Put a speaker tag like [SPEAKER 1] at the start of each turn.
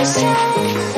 [SPEAKER 1] understand.